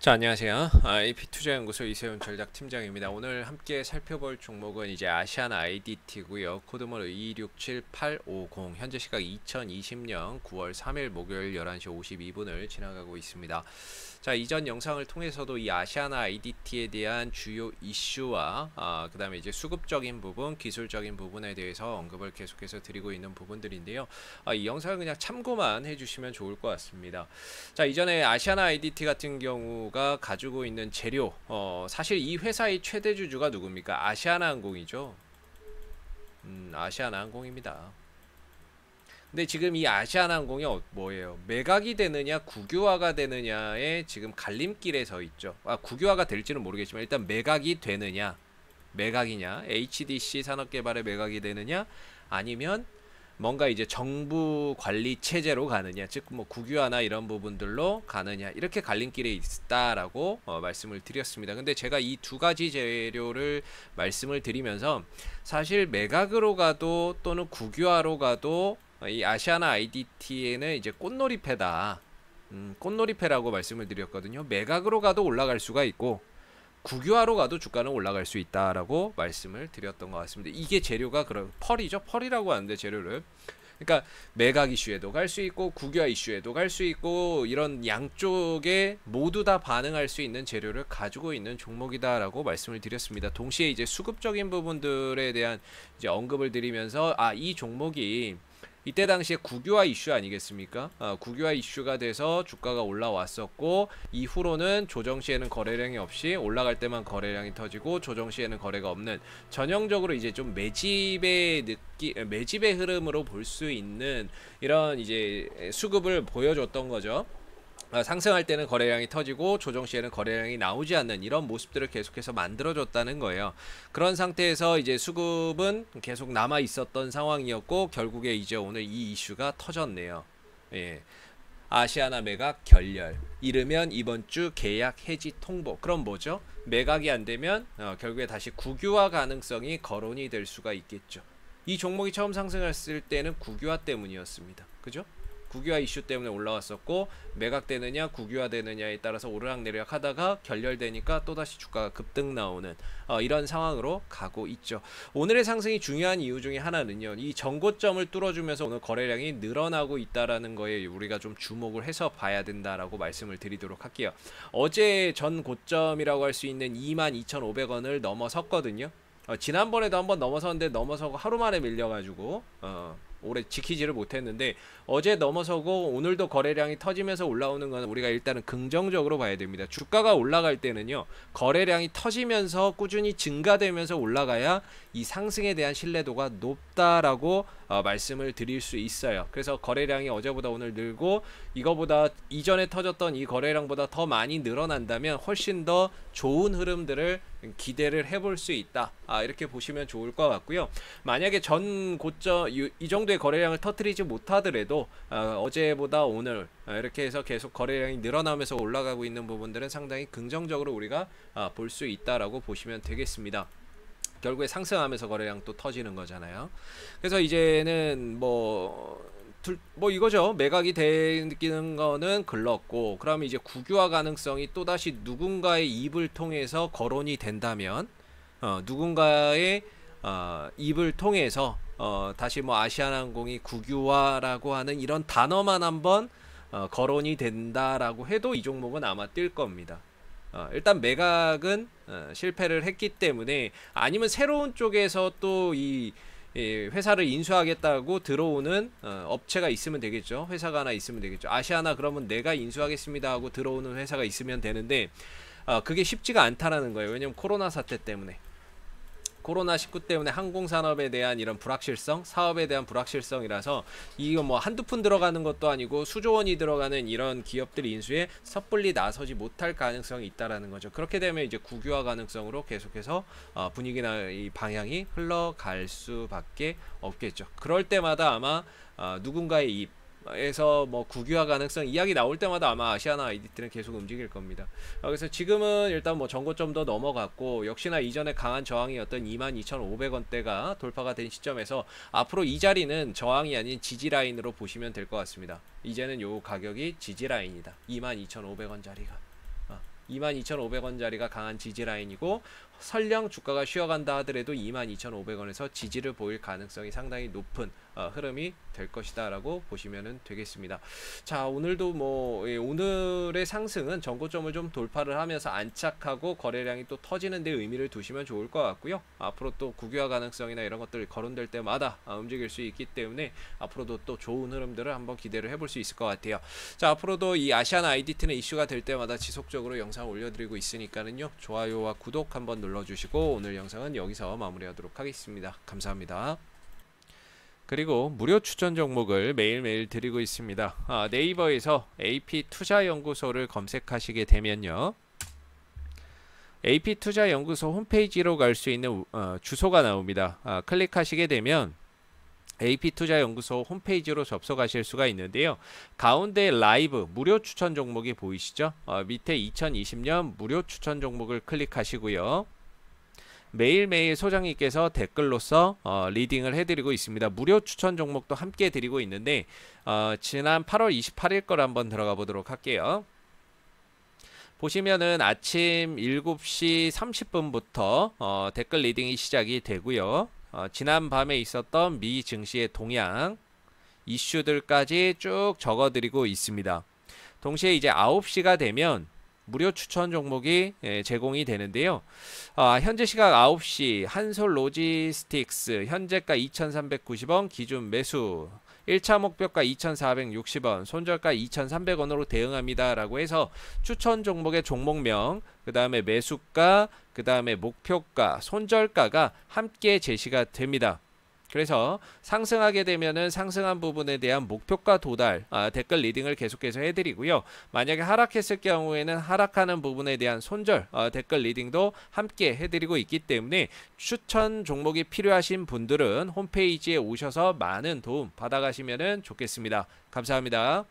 자 안녕하세요. IP 투자연구소 이세훈 전략 팀장입니다. 오늘 함께 살펴볼 종목은 이제 아시안 IDT고요. 코드번호 267-850 현재 시각 2020년 9월 3일 목요일 11시 52분을 지나가고 있습니다. 자 이전 영상을 통해서도 이 아시아나 IDT에 대한 주요 이슈와 아, 그 다음에 이제 수급적인 부분, 기술적인 부분에 대해서 언급을 계속해서 드리고 있는 부분들인데요. 아, 이 영상을 그냥 참고만 해주시면 좋을 것 같습니다. 자 이전에 아시아나 IDT 같은 경우 가 가지고 있는 재료, 어, 사실 이 회사의 최대 주주가 누굽니까? 아시아나항공이죠. 음, 아시아나항공입니다. 근데 지금 이 아시아나항공이 어, 뭐예요? 매각이 되느냐 국유화가 되느냐에 지금 갈림길에 서 있죠. 아, 국유화가 될지는 모르겠지만 일단 매각이 되느냐 매각이냐 HDC 산업개발에 매각이 되느냐 아니면 뭔가 이제 정부 관리 체제로 가느냐 즉 뭐 국유화나 이런 부분들로 가느냐 이렇게 갈림길에 있다라고 어, 말씀을 드렸습니다 근데 제가 이 두 가지 재료를 말씀을 드리면서 사실 매각으로 가도 또는 국유화로 가도 이 아시아나 IDT에는 이제 꽃놀이패다. 음, 꽃놀이패라고 말씀을 드렸거든요. 매각으로 가도 올라갈 수가 있고 국유화로 가도 주가는 올라갈 수 있다라고 말씀을 드렸던 것 같습니다. 이게 재료가 그런 펄이죠. 펄이라고 하는데 재료를 그러니까 매각 이슈에도 갈 수 있고 국유화 이슈에도 갈 수 있고 이런 양쪽에 모두 다 반응할 수 있는 재료를 가지고 있는 종목이다라고 말씀을 드렸습니다. 동시에 이제 수급적인 부분들에 대한 이제 언급을 드리면서 아 이 종목이 이때 당시에 국유화 이슈 아니겠습니까? 어, 국유화 이슈가 돼서 주가가 올라왔었고 이후로는 조정 시에는 거래량이 없이 올라갈 때만 거래량이 터지고 조정 시에는 거래가 없는 전형적으로 이제 좀 매집의 느끼 매집의 흐름으로 볼 수 있는 이런 이제 수급을 보여줬던 거죠. 어, 상승할 때는 거래량이 터지고 조정 시에는 거래량이 나오지 않는 이런 모습들을 계속해서 만들어줬다는 거예요. 그런 상태에서 이제 수급은 계속 남아 있었던 상황이었고 결국에 이제 오늘 이 이슈가 터졌네요. 예. 아시아나 매각 결렬 이르면 이번 주 계약 해지 통보 그럼 뭐죠 매각이 안 되면 어, 결국에 다시 국유화 가능성이 거론이 될 수가 있겠죠 이 종목이 처음 상승했을 때는 국유화 때문이었습니다 그죠 국유화 이슈 때문에 올라왔었고 매각되느냐 국유화되느냐에 따라서 오르락내리락 하다가 결렬되니까 또다시 주가가 급등 나오는 어, 이런 상황으로 가고 있죠. 오늘의 상승이 중요한 이유 중에 하나는요. 이 전고점을 뚫어주면서 오늘 거래량이 늘어나고 있다라는 거에 우리가 좀 주목을 해서 봐야 된다라고 말씀을 드리도록 할게요. 어제 전 고점이라고 할 수 있는 22,500원을 넘어섰거든요. 어, 지난번에도 한번 넘어섰는데 넘어서고 하루 만에 밀려가지고 어, 오래 지키지를 못했는데 어제 넘어서고 오늘도 거래량이 터지면서 올라오는 건 우리가 일단은 긍정적으로 봐야 됩니다. 주가가 올라갈 때는요. 거래량이 터지면서 꾸준히 증가되면서 올라가야 이 상승에 대한 신뢰도가 높다라고 어, 말씀을 드릴 수 있어요. 그래서 거래량이 어제보다 오늘 늘고 이거보다 이전에 터졌던 이 거래량보다 더 많이 늘어난다면 훨씬 더 좋은 흐름들을 기대를 해볼 수 있다. 아, 이렇게 보시면 좋을 것 같고요. 만약에 전 고점 이, 이 정도의 거래량을 터트리지 못하더라도 어, 어제보다 오늘 어, 이렇게 해서 계속 거래량이 늘어나면서 올라가고 있는 부분들은 상당히 긍정적으로 우리가 어, 볼수 있다라고 보시면 되겠습니다. 결국에 상승하면서 거래량 또 터지는 거잖아요. 그래서 이제는 뭐, 둘, 뭐 이거죠. 매각이 되는 거는 글렀고, 그러면 이제 국유화 가능성이 또다시 누군가의 입을 통해서 거론이 된다면, 어, 누군가의 어, 입을 통해서 어, 다시 뭐 아시아나항공이 국유화라고 하는 이런 단어만 한번 어, 거론이 된다라고 해도 이 종목은 아마 뛸 겁니다. 어, 일단 매각은 어, 실패를 했기 때문에 아니면 새로운 쪽에서 또이 회사를 인수하겠다고 들어오는 어, 업체가 있으면 되겠죠. 회사가 하나 있으면 되겠죠. 아시아나 그러면 내가 인수하겠습니다 하고 들어오는 회사가 있으면 되는데 어, 그게 쉽지가 않다라는 거예요. 왜냐면 코로나 사태 때문에. 코로나19 때문에 항공산업에 대한 이런 불확실성, 사업에 대한 불확실성이라서 이거 뭐 한두 푼 들어가는 것도 아니고 수조 원이 들어가는 이런 기업들 인수에 섣불리 나서지 못할 가능성이 있다라는 거죠. 그렇게 되면 이제 국유화 가능성으로 계속해서 어 분위기나 이 방향이 흘러갈 수밖에 없겠죠. 그럴 때마다 아마 어 누군가의 입 에서 뭐 국유화 가능성 이야기 나올 때마다 아마 아시아나 아이디들은 계속 움직일 겁니다. 어, 그래서 지금은 일단 뭐 전고점도 넘어갔고 역시나 이전에 강한 저항이었던 22,500원대가 돌파가 된 시점에서 앞으로 이 자리는 저항이 아닌 지지 라인으로 보시면 될 것 같습니다. 이제는 요 가격이 지지 라인이다. 22,500원 자리가. 어, 22,500원짜리가 강한 지지 라인이고 설령 주가가 쉬어간다 하더라도 22,500원에서 지지를 보일 가능성이 상당히 높은 어, 흐름이 될 것이다 라고 보시면 되겠습니다. 자 오늘도 뭐 예, 오늘의 상승은 전고점을 좀 돌파를 하면서 안착하고 거래량이 또 터지는 데 의미를 두시면 좋을 것 같고요. 앞으로 또 국유화 가능성이나 이런 것들 거론될 때마다 아, 움직일 수 있기 때문에 앞으로도 또 좋은 흐름들을 한번 기대를 해볼 수 있을 것 같아요. 자 앞으로도 이 아시안 아이디티는 이슈가 될 때마다 지속적으로 영상을 올려드리고 있으니까는요 좋아요와 구독 한번 눌러주 시고 오늘 영상은 여기서 마무리하도록 하겠습니다. 감사합니다. 그리고 무료 추천 종목을 매일매일 드리고 있습니다. 아, 네이버에서 AP 투자연구소를 검색하시게 되면요. AP 투자연구소 홈페이지로 갈 수 있는 어, 주소가 나옵니다. 아, 클릭하시게 되면 AP 투자연구소 홈페이지로 접속하실 수가 있는데요. 가운데 라이브 무료 추천 종목이 보이시죠? 어, 밑에 2020년 무료 추천 종목을 클릭하시고요. 매일매일 소장님께서 댓글로서 어, leading을 해드리고 있습니다. 무료 추천 종목도 함께 드리고 있는데 어, 지난 8월 28일 걸 한번 들어가 보도록 할게요. 보시면은 아침 7시 30분부터 어, 댓글 leading이 시작이 되고요. 어, 지난 밤에 있었던 미 증시의 동향 이슈들까지 쭉 적어드리고 있습니다. 동시에 이제 9시가 되면 무료 추천 종목이 예, 제공이 되는데요. 아, 현재 시각 9시 한솔 로지스틱스 현재가 2,390원 기준 매수 1차 목표가 2,460원, 손절가 2,300원으로 대응합니다 라고 해서 추천 종목의 종목명, 그 다음에 매수가, 그 다음에 목표가, 손절가가 함께 제시가 됩니다. 그래서 상승하게 되면은 상승한 부분에 대한 목표가 도달 아, 댓글 leading을 계속해서 해드리고요. 만약에 하락했을 경우에는 하락하는 부분에 대한 손절 아, 댓글 리딩도 함께 해드리고 있기 때문에 추천 종목이 필요하신 분들은 홈페이지에 오셔서 많은 도움 받아가시면 좋겠습니다. 감사합니다.